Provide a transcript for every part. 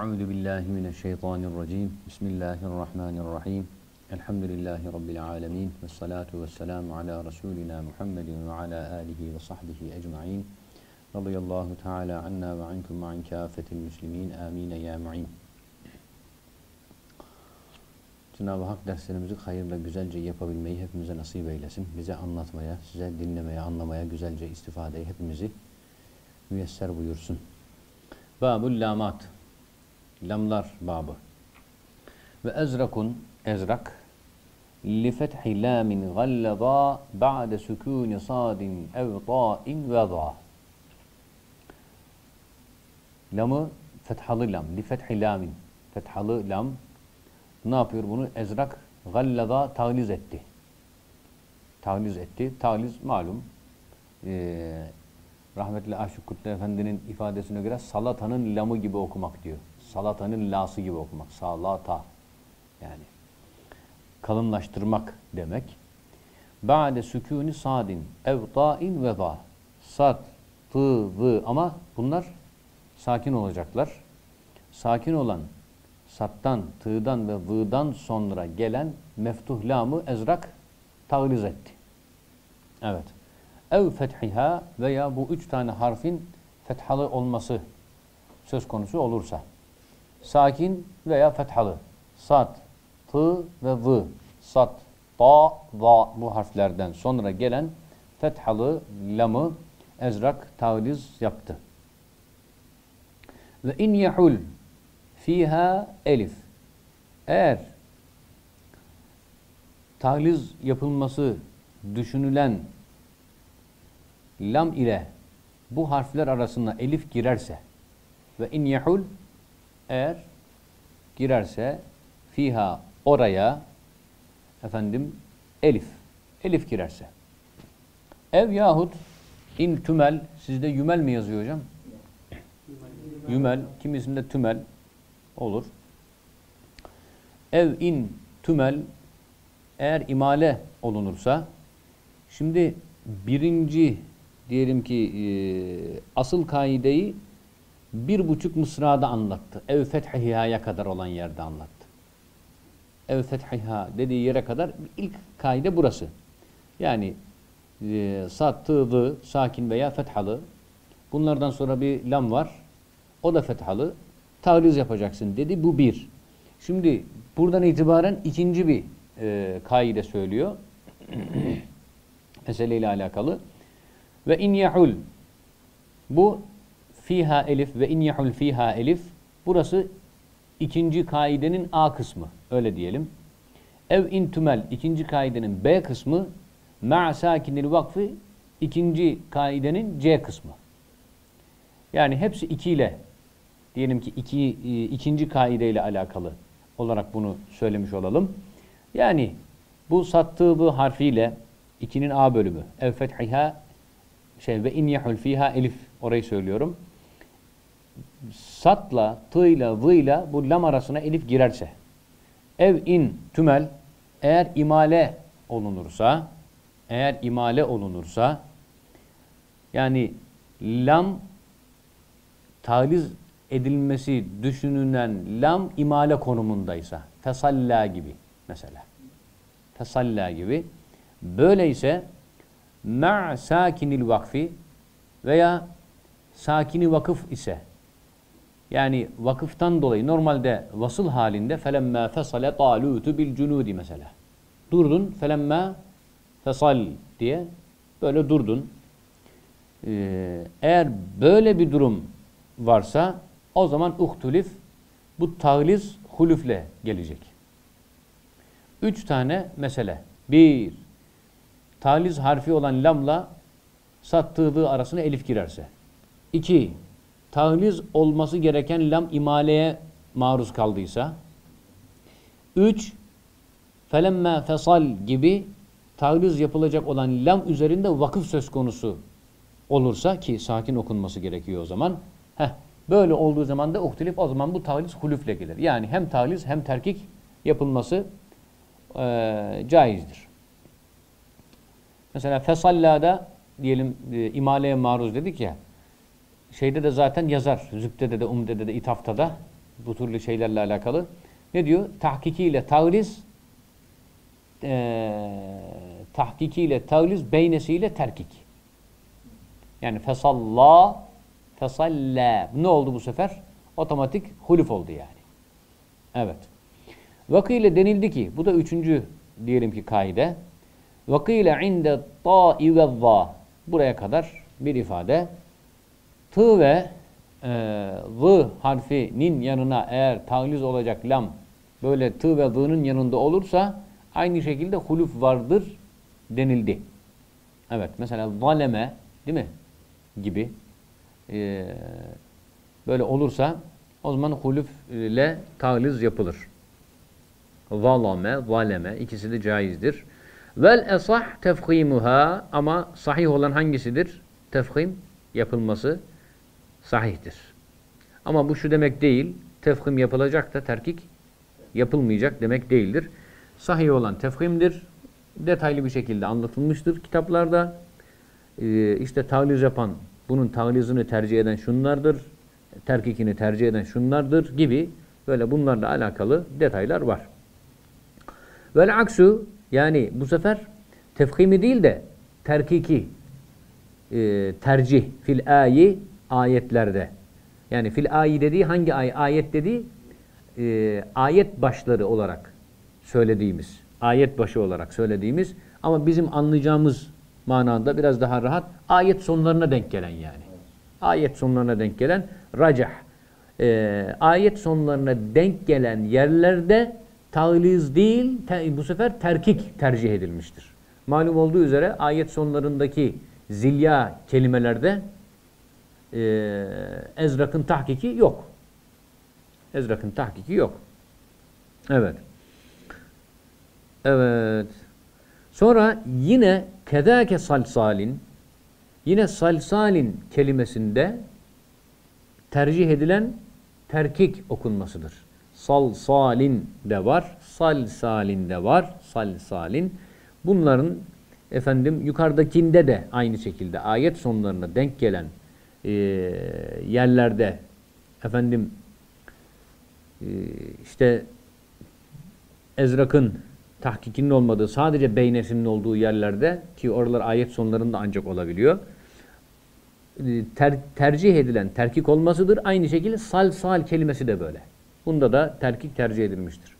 Euzu billahi mineşşeytanirracim. Bismillahirrahmanirrahim. Elhamdülillahi rabbil alamin ve salatu vesselamu ala resulina Muhammedin ve ala alihi ve sahbihi ecmaîn. Radıyallahu Teala anna ve ankum ma'an kâfetil müslimin. Amin ya mu'in. Cenab-ı Hak derslerimizi hayırla güzelce yapabilmeyi hepimize nasip eylesin. Bize anlatmaya, size dinlemeye, anlamaya, güzelce istifadeyi hepimizi müyesser buyursun. Babul lamat. Lamlar babı. Ve ezrakun ezrak li fethi lamin gallada ba'de sükûni sadin ev ta'in ve za. Lamı fethalı lam. Li fethi lamin. Fethalı lam. Ne yapıyor bunu? Ezrak gallada tağliz etti. Tağliz etti. Tağliz malum. Ee, rahmetli Aşık Kutlu Efendi'nin ifadesine göre salatanın lamı gibi okumak diyor. Salatanın lası gibi okumak. Salata. Yani kalınlaştırmak demek. Ba'de sükûni sadin ev ta'in ve za. Sad, tı, zı ama bunlar sakin olacaklar. Sakin olan sattan, tığdan ve vı'dan sonra gelen meftuh lamı ezrak tağliz etti. Evet. Ev fethiha veya bu üç tane harfin fethalı olması söz konusu olursa. Sakin veya fethalı. Sat, tı ve vı. Sat, ta, va bu harflerden sonra gelen fethalı lamı ezrak tağliz yaptı. Ve in yehul fiha elif. Eğer tağliz yapılması düşünülen lam ile bu harfler arasında elif girerse ve in yehul eğer girerse fiha oraya efendim elif elif girerse ev yahut in tümel sizde yümel mi yazıyor hocam? Yümel kimisinde tümel olur. Ev in tümel eğer imale olunursa şimdi birinci diyelim ki e, asıl kaideyi bir buçuk mısrada anlattı. Ev fethiha'ya kadar olan yerde anlattı. Ev fethiha dediği yere kadar ilk kaide burası. Yani e, sat, tığ, sakin veya fethalı. Bunlardan sonra bir lam var. O da fethalı. Tağliz yapacaksın dedi. Bu bir. Şimdi buradan itibaren ikinci bir e, kaide söylüyor. Meseleyle alakalı. Ve in yahul bu fiha elif ve in yahul fiha elif burası ikinci kaidenin A kısmı. Öyle diyelim. Ev in tümel ikinci kaidenin B kısmı ma sakinil vakfi ikinci kaidenin C kısmı. Yani hepsi iki ile diyelim ki iki, ikinci kaide ile alakalı olarak bunu söylemiş olalım. Yani bu sattığı bu harfiyle ikinin A bölümü ev fethiha şey ve in yahul fiha elif orayı söylüyorum. Satla, tığla, vıyla bu lam arasına elif girerse ev in tümel eğer imale olunursa eğer imale olunursa yani lam taliz edilmesi düşünülen lam imale konumundaysa fesalla gibi mesela fesalla gibi böyleyse ma sakinil vakfi veya sakini vakıf ise yani vakıftan dolayı normalde vasıl halinde felemme fesale talutu bil cunudi mesela. Durdun felemme fesal diye böyle durdun. Ee, eğer böyle bir durum varsa o zaman uhtulif bu tağliz hulüfle gelecek. Üç tane mesele. Bir, taliz harfi olan lamla sattığı arasına elif girerse. İki, taliz olması gereken lam imaleye maruz kaldıysa. Üç, felemme fesal gibi taliz yapılacak olan lam üzerinde vakıf söz konusu olursa ki sakin okunması gerekiyor o zaman. Heh, böyle olduğu zaman da uhtilif o zaman bu taliz hulüfle gelir. Yani hem taliz hem terkik yapılması e, caizdir. Mesela fesallada diyelim e, imaleye maruz dedik ya şeyde de zaten yazar. Zübdede de, umdede de, itafta da bu türlü şeylerle alakalı. Ne diyor? Tahkikiyle tavriz e, tahkikiyle tavriz beynesiyle terkik. Yani fesalla fesalla. Ne oldu bu sefer? Otomatik huluf oldu yani. Evet. Vakile denildi ki, bu da üçüncü diyelim ki kaide. Vakile inde ta'i ve. Buraya kadar bir ifade. Tı ve e, zı harfinin yanına eğer tağliz olacak lam böyle tı ve zı'nın yanında olursa aynı şekilde huluf vardır denildi. Evet mesela zaleme değil mi? Gibi e, böyle olursa o zaman huluf ile tağliz yapılır. Zalame, zaleme ikisi de caizdir. Vel esah tefhimuha ama sahih olan hangisidir? Tefhim yapılması sahihtir. Ama bu şu demek değil. Tefhim yapılacak da terkik yapılmayacak demek değildir. Sahih olan tefhimdir. Detaylı bir şekilde anlatılmıştır kitaplarda. Ee, işte tağliz yapan, bunun tağlizini tercih eden şunlardır. Terkikini tercih eden şunlardır gibi böyle bunlarla alakalı detaylar var. Vel aksu yani bu sefer tefhimi değil de terkiki e, tercih fil ayi ayetlerde. Yani fil ayi dediği hangi ay? Ayet dediği e, ayet başları olarak söylediğimiz, ayet başı olarak söylediğimiz ama bizim anlayacağımız manada biraz daha rahat ayet sonlarına denk gelen yani. Ayet sonlarına denk gelen racah. E, ayet sonlarına denk gelen yerlerde tağliz değil, te, bu sefer terkik tercih edilmiştir. Malum olduğu üzere ayet sonlarındaki zilya kelimelerde e, Ezrak'ın tahkiki yok. Ezrak'ın tahkiki yok. Evet. Evet. Sonra yine kedâke salsalin yine salsalin kelimesinde tercih edilen terkik okunmasıdır. Salsalin de var, salsalin de var, salsalin. Bunların efendim yukarıdakinde de aynı şekilde ayet sonlarına denk gelen e, yerlerde efendim e, işte Ezrak'ın tahkikinin olmadığı sadece beynesinin olduğu yerlerde ki oralar ayet sonlarında ancak olabiliyor. E, ter, tercih edilen terkik olmasıdır. Aynı şekilde sal sal kelimesi de böyle. Bunda da terkik tercih edilmiştir.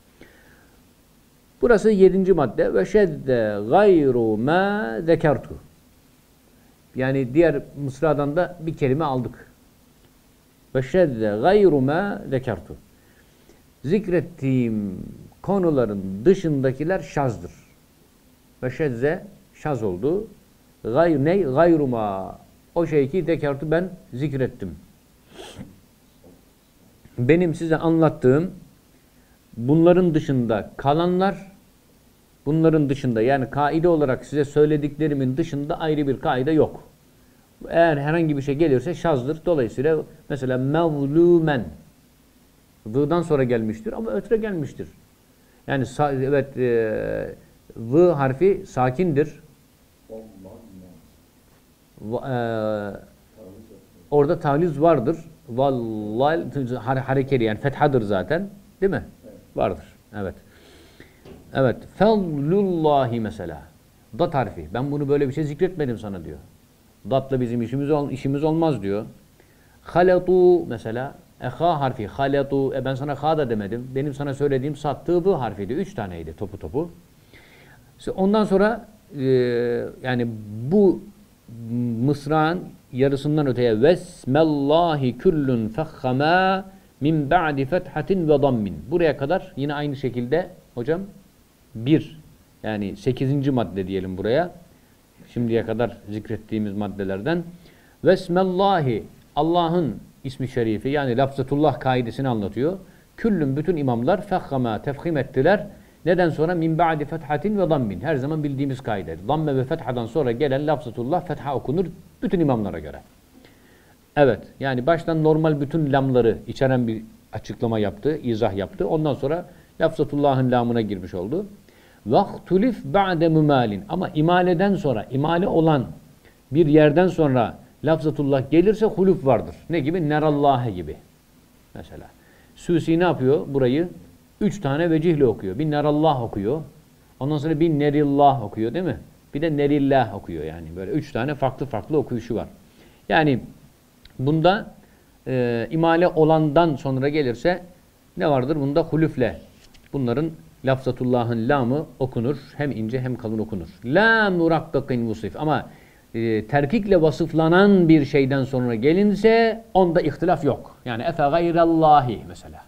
Burası yedinci madde. Ve şedde gayru ma zekertu. Yani diğer mısradan da bir kelime aldık. Ve şedde gayru ma zekertu. Zikrettiğim konuların dışındakiler şazdır. Ve şedze şaz oldu. Gayr, ne? Gayru ma. O şey ki dekartu ben zikrettim. Benim size anlattığım bunların dışında kalanlar bunların dışında yani kaide olarak size söylediklerimin dışında ayrı bir kaide yok. Eğer herhangi bir şey gelirse şazdır. Dolayısıyla mesela mevlumen V'dan sonra gelmiştir ama ötre gelmiştir. Yani evet e, V harfi sakindir. V, e, orada taliz vardır. Vallal harekeli yani fethadır zaten. Değil mi? Vardır. Evet. Evet. Fadlullahi mesela. Dat harfi. Ben bunu böyle bir şey zikretmedim sana diyor. Datla bizim işimiz ol, işimiz olmaz diyor. Halatu mesela. Eha harfi. Halatu. E ben sana ha da demedim. Benim sana söylediğim sattığı bu harfiydi. Üç taneydi topu topu. Ondan sonra e, yani bu mısrağın yarısından öteye vesmellahi küllün fehhama min ba'di fethatin ve dammin. Buraya kadar yine aynı şekilde hocam bir yani sekizinci madde diyelim buraya. Şimdiye kadar zikrettiğimiz maddelerden vesmellahi Allah'ın ismi şerifi yani lafzatullah kaidesini anlatıyor. Küllün bütün imamlar fehhama tefhim ettiler. Neden sonra min ba'di fethatin ve dammin. Her zaman bildiğimiz kaide. Damme ve fethadan sonra gelen lafzatullah fetha okunur bütün imamlara göre. Evet yani baştan normal bütün lamları içeren bir açıklama yaptı, izah yaptı. Ondan sonra lafzatullah'ın lamına girmiş oldu. Vaktulif ba'de mümalin. Ama imaleden sonra, imale olan bir yerden sonra lafzatullah gelirse huluf vardır. Ne gibi? Nerallâhe gibi. Mesela. Süsi ne yapıyor burayı? Üç tane vecihle okuyor. Bir nerallah okuyor. Ondan sonra bir nerillah okuyor değil mi? Bir de nerillah okuyor yani. Böyle üç tane farklı farklı okuyuşu var. Yani bunda e, imale olandan sonra gelirse ne vardır? Bunda hulüfle. Bunların lafzatullahın lamı okunur. Hem ince hem kalın okunur. La murakkakin musif. Ama e, terkikle vasıflanan bir şeyden sonra gelinse onda ihtilaf yok. Yani efe gayrallahi mesela.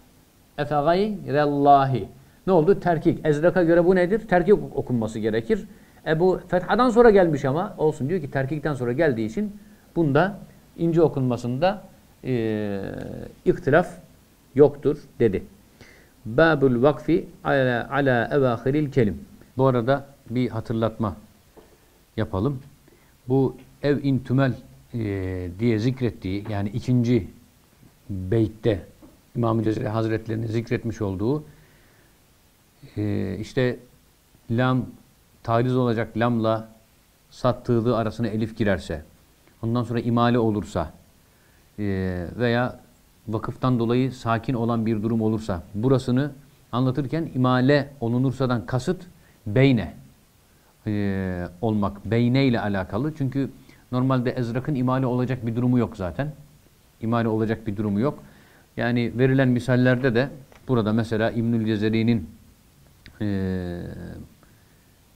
Efe gayrallahi. Ne oldu? Terkik. Ezrak'a göre bu nedir? Terkik okunması gerekir. E bu fethadan sonra gelmiş ama olsun diyor ki terkikten sonra geldiği için bunda ince okunmasında e, ihtilaf yoktur dedi. Babul vakfi ala, ala evahiril kelim. Bu arada bir hatırlatma yapalım. Bu ev intümel e, diye zikrettiği yani ikinci beytte İmam-ı Cezeri Hazretlerinin zikretmiş olduğu e, işte lam tariz olacak lamla sattığı arasına elif girerse ondan sonra imale olursa e, veya vakıftan dolayı sakin olan bir durum olursa burasını anlatırken imale olunursa'dan kasıt beyne e, olmak. Beyne ile alakalı. Çünkü normalde ezrakın imale olacak bir durumu yok zaten. İmale olacak bir durumu yok. Yani verilen misallerde de burada mesela İbnül Cezeri'nin e,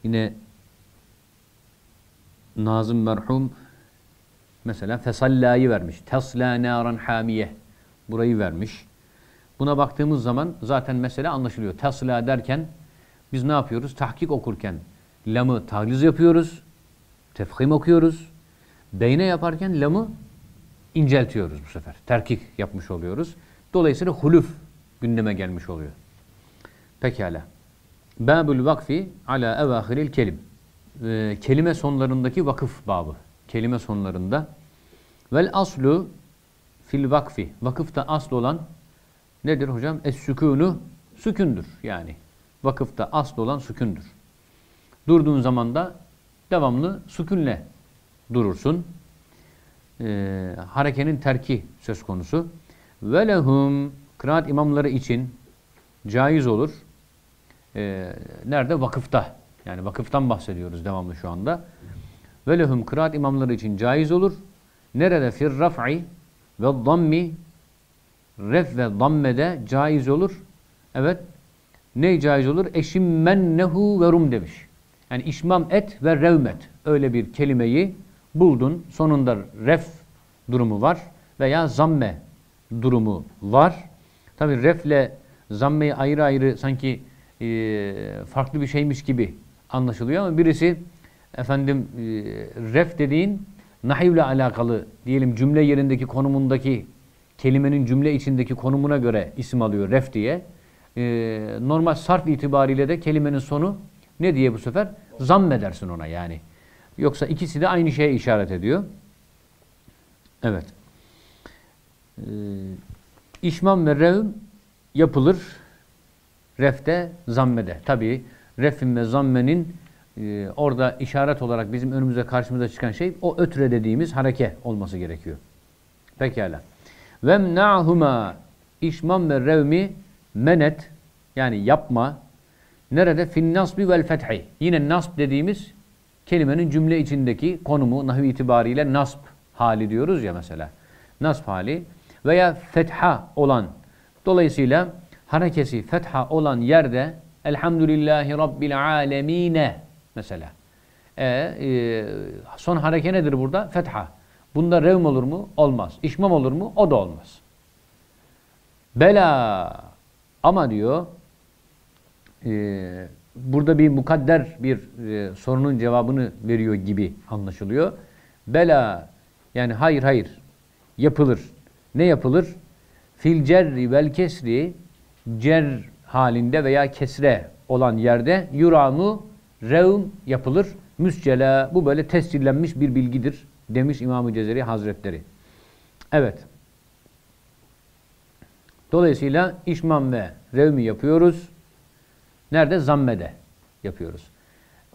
yine Nazım merhum mesela fesallâ'yı vermiş. Tesla nâran hamiye. Burayı vermiş. Buna baktığımız zaman zaten mesele anlaşılıyor. Tesla derken biz ne yapıyoruz? Tahkik okurken lamı tagliz yapıyoruz. Tefhim okuyoruz. Beyne yaparken lamı inceltiyoruz bu sefer. Terkik yapmış oluyoruz. Dolayısıyla huluf gündeme gelmiş oluyor. Pekala. Babul vakfi ala evahiril kelim. Ee, kelime sonlarındaki vakıf babı. Kelime sonlarında. Vel aslu fil vakfi. Vakıfta asıl olan nedir hocam? Es sükunu sükündür yani. Vakıfta asıl olan sükündür. Durduğun zaman da devamlı sükünle durursun. Ee, harekenin terki söz konusu. Ve lehum kıraat imamları için caiz olur. Ee, nerede? Vakıfta. Yani vakıftan bahsediyoruz devamlı şu anda. Ve lehum kıraat imamları için caiz olur. Nerede? Fir raf'i ve dammi ref ve dammede caiz olur. Evet. Ne caiz olur? Eşimmennehu ve rum demiş. Yani işmam et ve revmet. Öyle bir kelimeyi buldun. Sonunda ref durumu var veya zamme durumu var. Tabi refle zammeyi ayrı ayrı sanki e, farklı bir şeymiş gibi anlaşılıyor ama birisi efendim e, ref dediğin nahivle alakalı diyelim cümle yerindeki konumundaki kelimenin cümle içindeki konumuna göre isim alıyor ref diye. E, normal sarf itibariyle de kelimenin sonu ne diye bu sefer? Zammedersin ona yani. Yoksa ikisi de aynı şeye işaret ediyor. Evet. Ee, işmam ve revm yapılır. Refte, zammede. Tabii refin ve zammenin e, orada işaret olarak bizim önümüze karşımıza çıkan şey o ötre dediğimiz hareke olması gerekiyor. Pekala. Vemna'huma işmam ve revmi menet yani yapma Nerede? Fin nasbi vel fethi. Yine nasb dediğimiz kelimenin cümle içindeki konumu nahiv itibariyle nasb hali diyoruz ya mesela. Nasb hali veya fetha olan dolayısıyla harekesi fetha olan yerde Elhamdülillahi Rabbil alemine mesela. E, e, son hareke nedir burada? Fetha. Bunda revm olur mu? Olmaz. İşmam olur mu? O da olmaz. Bela ama diyor e, burada bir mukadder bir e, sorunun cevabını veriyor gibi anlaşılıyor. Bela yani hayır hayır yapılır. Ne yapılır? Fil cerri vel kesri cer halinde veya kesre olan yerde yuramu revm yapılır. Müscela bu böyle tescillenmiş bir bilgidir demiş İmam-ı Cezeri Hazretleri. Evet. Dolayısıyla işmam ve revmi yapıyoruz. Nerede? Zammede yapıyoruz.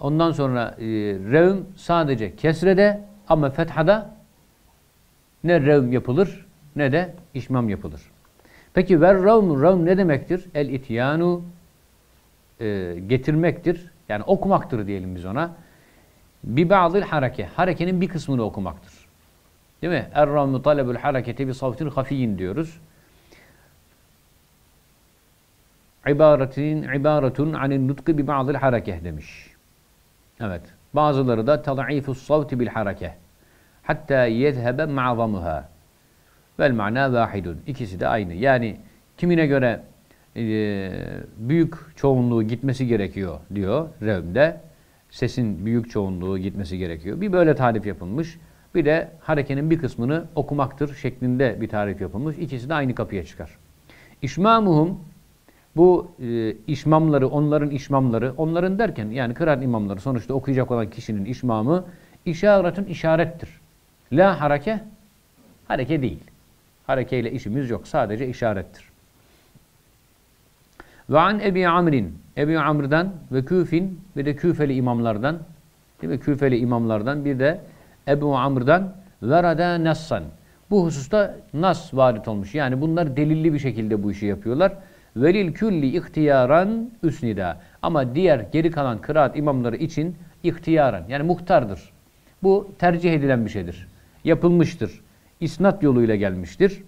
Ondan sonra e, revm sadece kesrede ama fethada ne revm yapılır ne de işmam yapılır. Peki ver ravm, ravm ne demektir? El ityanu e, getirmektir. Yani okumaktır diyelim biz ona. Bi ba'dil hareke. Harekenin bir kısmını okumaktır. Değil mi? Er-ravmu talebul hareketi bi savtin hafiyin diyoruz. İbaretin ibaretun anin nutqi bi ba'dil hareke demiş. Evet. Bazıları da tad'ifus savti bil hareke. Hatta yezhebe ma'zamuha. Vel ma'na vahidun. İkisi de aynı. Yani kimine göre büyük çoğunluğu gitmesi gerekiyor diyor revmde. Sesin büyük çoğunluğu gitmesi gerekiyor. Bir böyle tarif yapılmış. Bir de harekenin bir kısmını okumaktır şeklinde bir tarif yapılmış. İkisi de aynı kapıya çıkar. İşmamuhum bu e, işmamları, onların işmamları, onların derken yani kıraat imamları sonuçta okuyacak olan kişinin işmamı işaretin işarettir. La hareke, hareke değil. Harekeyle işimiz yok. Sadece işarettir. Ve an Ebi Amr'in, Ebi Amr'dan ve Küfin ve de Küfeli imamlardan, değil mi? Küfeli imamlardan bir de Ebu Amr'dan verada nassan. Bu hususta nas varit olmuş. Yani bunlar delilli bir şekilde bu işi yapıyorlar. Velil külli ihtiyaran üsnida. Ama diğer geri kalan kıraat imamları için ihtiyaran yani muhtardır. Bu tercih edilen bir şeydir. Yapılmıştır. İsnat yoluyla gelmiştir.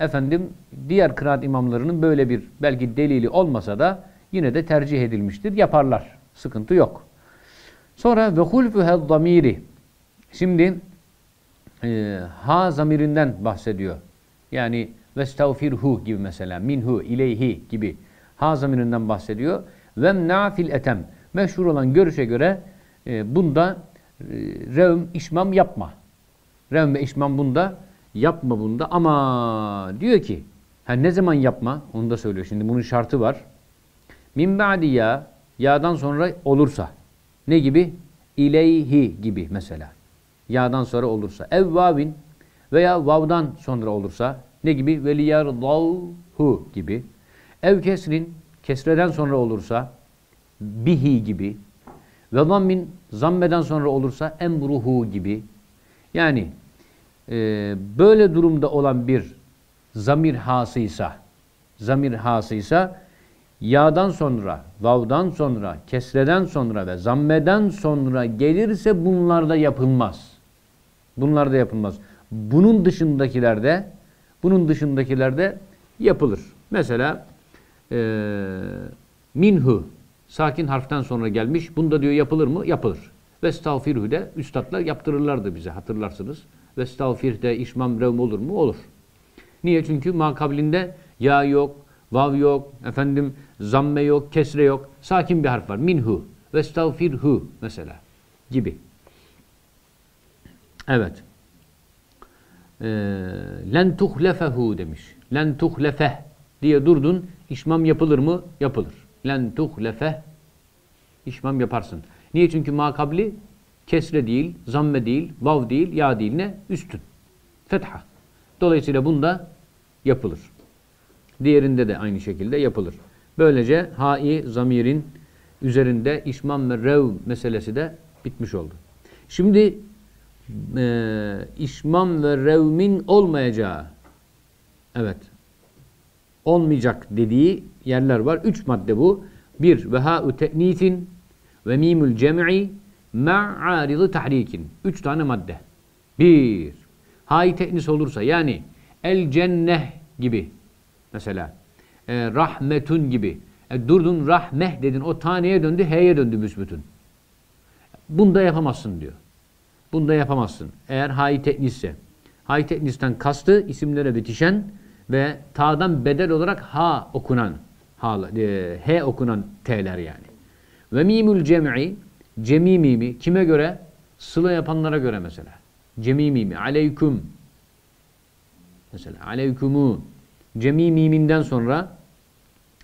Efendim diğer kıraat imamlarının böyle bir belki delili olmasa da yine de tercih edilmiştir. Yaparlar. Sıkıntı yok. Sonra ve hulfuhe zamiri. Şimdi e, ha zamirinden bahsediyor. Yani vestağfirhu gibi mesela minhu ileyhi gibi ha zamirinden bahsediyor. Ve fil etem. Meşhur olan görüşe göre e, bunda e, revm işmam yapma. Revm ve işmam bunda yapma bunda ama diyor ki ha ne zaman yapma onu da söylüyor. Şimdi bunun şartı var. Min ba'di ya ya'dan sonra olursa ne gibi? İleyhi gibi mesela. Ya'dan sonra olursa. Ev vavin veya vavdan sonra olursa ne gibi? Veliyardavhu gibi. Ev kesrin kesreden sonra olursa bihi gibi. Ve zammin zammeden sonra olursa emruhu gibi. Yani e, böyle durumda olan bir zamir hasıysa zamir hasıysa ya'dan sonra, vav'dan sonra, kesreden sonra ve zammeden sonra gelirse bunlar da yapılmaz. Bunlar da yapılmaz. Bunun dışındakilerde bunun dışındakilerde yapılır. Mesela e, minhu sakin harften sonra gelmiş. Bunda diyor yapılır mı? Yapılır. Ve estağfirhu de üstadlar yaptırırlardı bize hatırlarsınız. Ve estağfir de işmam revm olur mu? Olur. Niye? Çünkü makablinde ya yok, vav yok, efendim zamme yok, kesre yok. Sakin bir harf var. Minhu. Ve estağfirhu mesela gibi. Evet. Ee, len tuhlefehu demiş. Len tuhlefeh diye durdun. İşmam yapılır mı? Yapılır. Len tuhlefeh işmam yaparsın. Niye? Çünkü makabli kesre değil, zamme değil, vav değil, ya değil ne? Üstün. Fetha. Dolayısıyla bunda yapılır. Diğerinde de aynı şekilde yapılır. Böylece hai zamirin üzerinde işmam ve rev meselesi de bitmiş oldu. Şimdi e, işmam ve revmin olmayacağı evet olmayacak dediği yerler var. Üç madde bu. Bir ve ha'u te'nitin ve mimul cem'i ma'aridı tahrikin. Üç tane madde. Bir. Ha'yı te'nis olursa yani el cenneh gibi mesela e, rahmetun gibi e, durdun rahmeh dedin o taneye döndü h'ye döndü büsbütün. Bunda yapamazsın diyor. Bunda yapamazsın. Eğer hay teknisse. Hay teknisten kastı isimlere bitişen ve ta'dan bedel olarak ha okunan ha, e, he okunan t'ler yani. Ve mimul cem'i cemi mimi kime göre? Sıla yapanlara göre mesela. Cemi mimi aleyküm mesela aleykumu cemi miminden sonra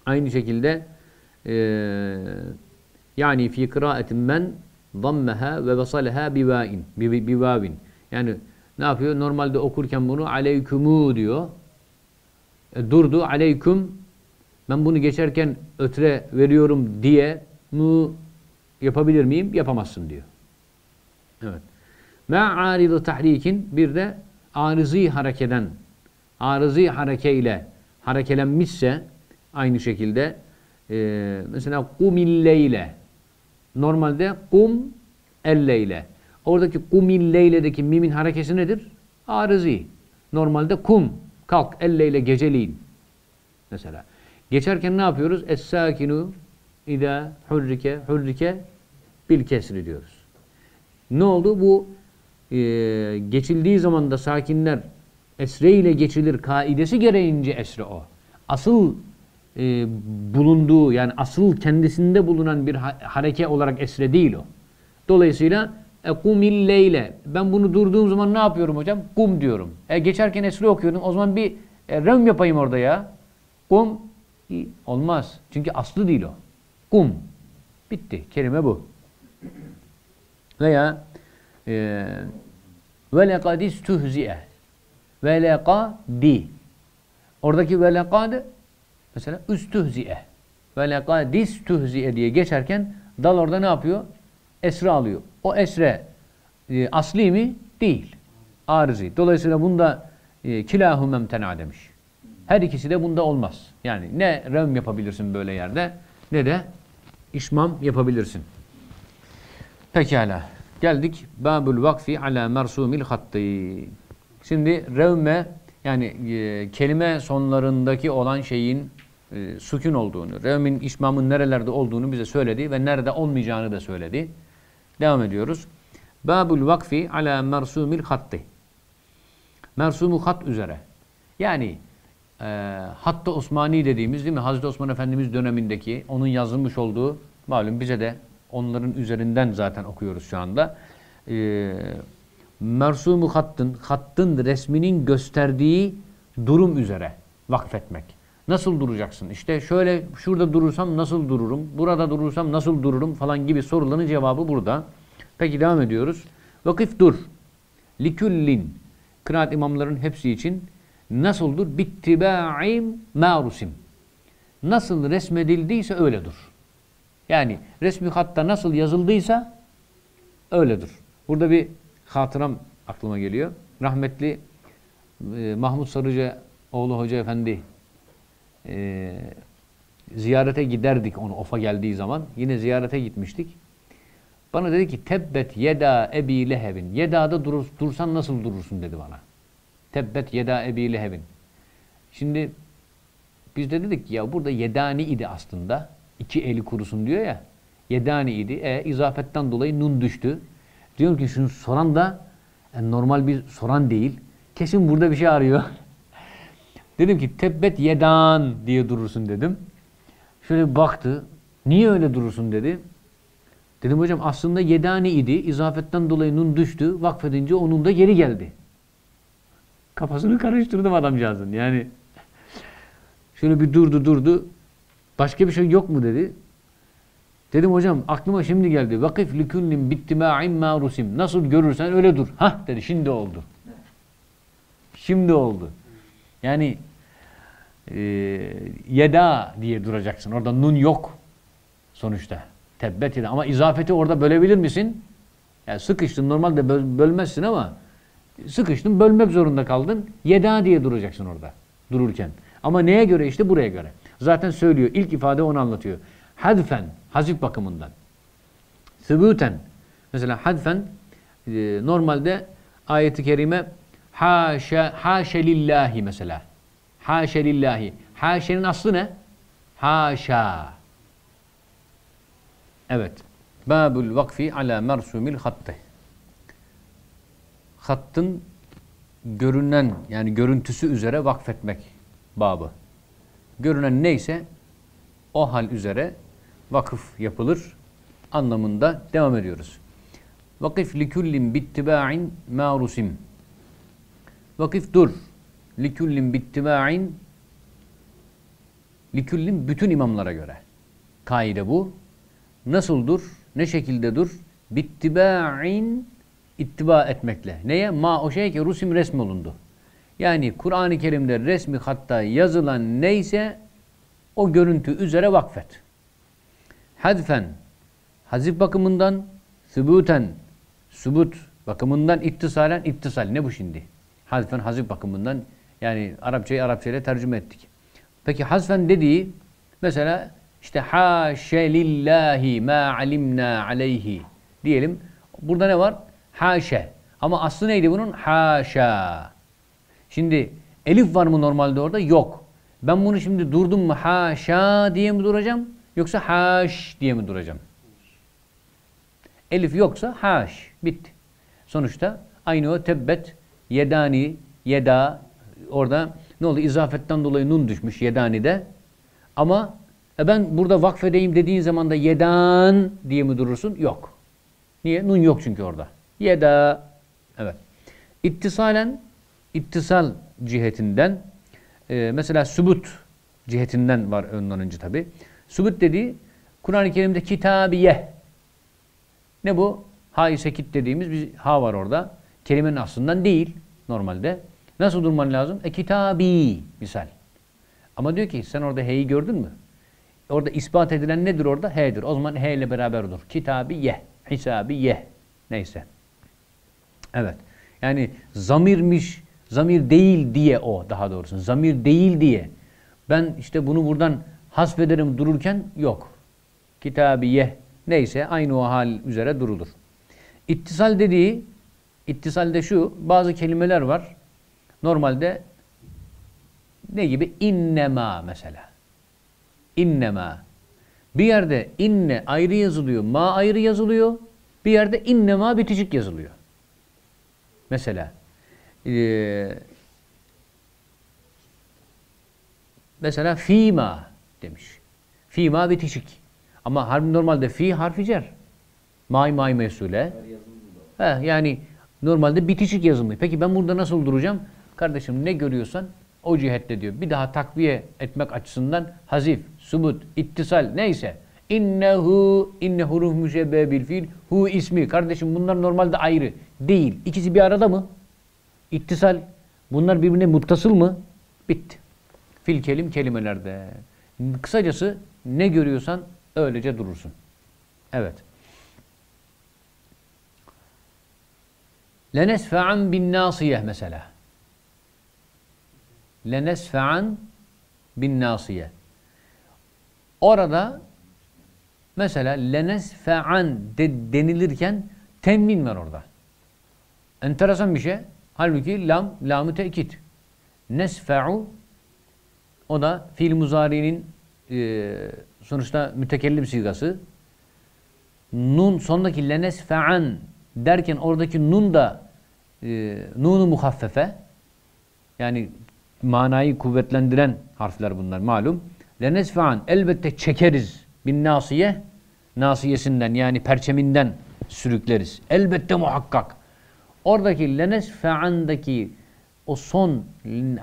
aynı şekilde e, yani fi kıraatin men dammeha ve vesaleha bivain bivavin. Yani ne yapıyor? Normalde okurken bunu aleykumu diyor. E, durdu aleyküm ben bunu geçerken ötre veriyorum diye mu yapabilir miyim? Yapamazsın diyor. Evet. Ma'aridu tahrikin bir de arızi harekeden arızi harekeyle harekelenmişse aynı şekilde e, mesela kumilleyle normalde kum elleyle. Oradaki kumilleyledeki mimin harekesi nedir? Arızi. Normalde kum kalk elleyle geceliğin. Mesela. Geçerken ne yapıyoruz? Es-sakinu ida hurrike hurrike bil kesri diyoruz. Ne oldu? Bu e, geçildiği zaman da sakinler esre ile geçilir kaidesi gereğince esre o. Asıl e, bulunduğu yani asıl kendisinde bulunan bir ha hareke olarak esre değil o. Dolayısıyla ekumil leyle ben bunu durduğum zaman ne yapıyorum hocam? Kum diyorum. E, geçerken esre okuyordum. O zaman bir e, rem yapayım orada ya. Kum olmaz. Çünkü aslı değil o. Kum. Bitti. Kelime bu. Veya e, ve lekad istuhzi'e ve lekadi oradaki ve lekad mesela üstühzi'e ve lekad istuhzi'e diye geçerken dal orada ne yapıyor? Esre alıyor. O esre e, asli mi? Değil. Arızi. Dolayısıyla bunda e, kilahum emtena demiş. Her ikisi de bunda olmaz. Yani ne rem yapabilirsin böyle yerde ne de işmam yapabilirsin. Pekala. Geldik babul vakfi ala mersumil hattı. Şimdi revme yani e, kelime sonlarındaki olan şeyin e, sükun olduğunu, revmin işmamın nerelerde olduğunu bize söyledi ve nerede olmayacağını da söyledi. Devam ediyoruz. Babul vakfi ala mersumil hattı. Mersumu hat üzere. Yani e, hatta Osmani dediğimiz değil mi? Hazreti Osman Efendimiz dönemindeki onun yazılmış olduğu malum bize de onların üzerinden zaten okuyoruz şu anda. E, mersumu hattın, hattın resminin gösterdiği durum üzere vakfetmek. Nasıl duracaksın? İşte şöyle şurada durursam nasıl dururum? Burada durursam nasıl dururum? Falan gibi soruların cevabı burada. Peki devam ediyoruz. Vakif dur. Liküllin. Kıraat imamların hepsi için nasıldır? Bittiba'im marusim. Nasıl resmedildiyse öyledir. Yani resmi hatta nasıl yazıldıysa öyledir. Burada bir hatıram aklıma geliyor. Rahmetli e, Mahmut Sarıca oğlu Hoca Efendi e, ziyarete giderdik onu Of'a geldiği zaman. Yine ziyarete gitmiştik. Bana dedi ki tebbet yeda ebi lehebin. Yeda'da dur, dursan nasıl durursun dedi bana. Tebbet yeda ebi lehebin. Şimdi biz de dedik ya burada yedani idi aslında. İki eli kurusun diyor ya. Yedani idi. E izafetten dolayı nun düştü. Diyorum ki şunu soran da yani normal bir soran değil. Kesin burada bir şey arıyor. dedim ki tebbet yedan diye durursun dedim. Şöyle baktı. Niye öyle durursun dedi. Dedim hocam aslında yedani idi. İzafetten dolayı nun düştü. Vakfedince onun da geri geldi. Kafasını karıştırdım adamcağızın. Yani şöyle bir durdu durdu. Başka bir şey yok mu dedi. Dedim hocam aklıma şimdi geldi. Vakif likullin bittima'in marusim. Nasıl görürsen öyle dur. Hah dedi şimdi oldu. Şimdi oldu. Yani e, yeda diye duracaksın. Orada nun yok sonuçta. Tebbet yeda. Ama izafeti orada bölebilir misin? Yani sıkıştın normalde böl bölmezsin ama sıkıştın bölmek zorunda kaldın. Yeda diye duracaksın orada dururken. Ama neye göre işte buraya göre. Zaten söylüyor. İlk ifade onu anlatıyor. Hadfen, hazif bakımından. Sübüten. Mesela hadfen e, normalde ayeti kerime haşa haşe lillahi mesela. Haşe lillahi. Haşenin aslı ne? Haşa. Evet. Babul vakfi ala mersumil hattı. Hattın görünen yani görüntüsü üzere vakfetmek babı. Görünen neyse o hal üzere vakıf yapılır anlamında devam ediyoruz. Vakif likullin bittiba'in marusim. Vakif dur. Likullin bittiba'in likullin bütün imamlara göre. Kaide bu. Nasıl dur? Ne şekilde dur? Bittiba'in ittiba etmekle. Neye? Ma o şey ki rusim resmolundu. Yani Kur'an-ı Kerim'de resmi hatta yazılan neyse o görüntü üzere vakfet. Hadfen, hazif bakımından, sübuten, sübut bakımından, ittisalen, ittisal. Ne bu şimdi? Hadfen, hazif bakımından, yani Arapçayı Arapçayla tercüme ettik. Peki hasfen dediği mesela işte haşe lillahi ma alimna aleyhi diyelim. Burada ne var? Haşe. Ama aslı neydi bunun? Haşa. Şimdi elif var mı normalde orada? Yok. Ben bunu şimdi durdum mu haşa diye mi duracağım? Yoksa haş diye mi duracağım? Elif yoksa haş. Bitti. Sonuçta aynı o tebbet, yedani, yeda orada ne oldu? İzafetten dolayı nun düşmüş yedani'de. Ama e ben burada vakfedeyim dediğin zaman da yedan diye mi durursun? Yok. Niye? Nun yok çünkü orada. Yeda. Evet. İttisalen, ittisal cihetinden e, mesela sübut cihetinden var ondan önce tabi. Sübut dediği Kur'an-ı Kerim'de kitabiye. Ne bu? Ha-i sekit dediğimiz bir ha var orada. Kelimenin aslından değil normalde. Nasıl durman lazım? E kitabi misal. Ama diyor ki sen orada he'yi gördün mü? Orada ispat edilen nedir orada? H'dir. O zaman H ile beraber olur. Kitabi ye. Hisabi ye. Neyse. Evet. Yani zamirmiş, zamir değil diye o daha doğrusu. Zamir değil diye. Ben işte bunu buradan hasfederim dururken yok. Kitabiye neyse aynı o hal üzere durulur. İttisal dediği, ittisalde şu bazı kelimeler var. Normalde ne gibi? İnnema mesela. İnnema. Bir yerde inne ayrı yazılıyor, ma ayrı yazılıyor. Bir yerde innema bitişik yazılıyor. Mesela e, mesela fima demiş. Fima bitişik. Ama harf normalde fi harfi cer. May may mesule. He, yani normalde bitişik yazılmış. Peki ben burada nasıl duracağım? Kardeşim ne görüyorsan o cihette diyor. Bir daha takviye etmek açısından hazif, subut, ittisal neyse. İnnehu, inne huruf müşebbe bil fiil, hu ismi. Kardeşim bunlar normalde ayrı. Değil. İkisi bir arada mı? İttisal. Bunlar birbirine muttasıl mı? Bitti. Fil kelim kelimelerde. Kısacası ne görüyorsan öylece durursun. Evet. Lenesfe'an bin nasiye mesela. Lenesfe'an bin nasiye. Orada mesela lenesfe'an de denilirken temin var orada. Enteresan bir şey. Halbuki lam, lamı tekit. Nesfe'u o da fiil muzari'nin e, sonuçta mütekellim sigası. Nun sondaki lenesfe'an derken oradaki nun da e, nunu muhaffefe yani manayı kuvvetlendiren harfler bunlar malum. Lenesfe'an elbette çekeriz bin nasiye nasiyesinden yani perçeminden sürükleriz. Elbette muhakkak. Oradaki lenesfe'andaki o son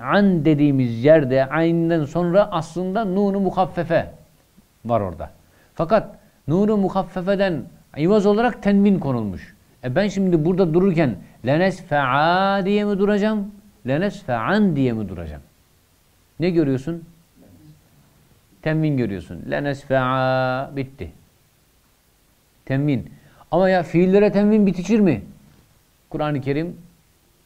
an dediğimiz yerde aynen sonra aslında nunu muhaffefe var orada. Fakat nunu muhaffefeden ivaz olarak tenvin konulmuş. E ben şimdi burada dururken lenesfe'a diye mi duracağım? Lenesfe'an diye mi duracağım? Ne görüyorsun? Tenvin görüyorsun. Lenesfe'a bitti. Tenvin. Ama ya fiillere tenvin bitişir mi? Kur'an-ı Kerim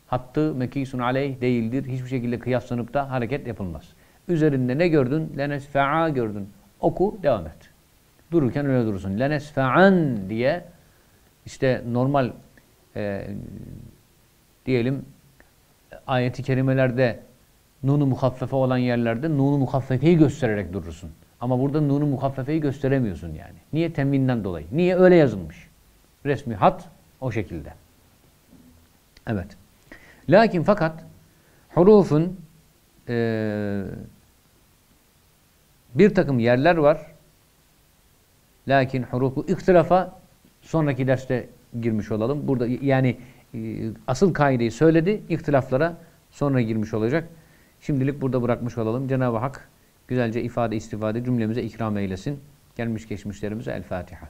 hattı mekisun aleyh değildir. Hiçbir şekilde kıyaslanıp da hareket yapılmaz. Üzerinde ne gördün? Lenesfe'a gördün. Oku, devam et. Dururken öyle durursun. Lenesfe'an diye işte normal e, diyelim ayeti kerimelerde nunu muhaffefe olan yerlerde nunu muhaffefeyi göstererek durursun. Ama burada nunu muhaffefeyi gösteremiyorsun yani. Niye? Temvinden dolayı. Niye? Öyle yazılmış. Resmi hat o şekilde. Evet. Lakin fakat hurufun e, bir takım yerler var. Lakin hurufu ihtilafa sonraki derste girmiş olalım. Burada yani e, asıl kaideyi söyledi. İhtilaflara sonra girmiş olacak. Şimdilik burada bırakmış olalım. Cenab-ı Hak güzelce ifade istifade cümlemize ikram eylesin. Gelmiş geçmişlerimize El Fatiha.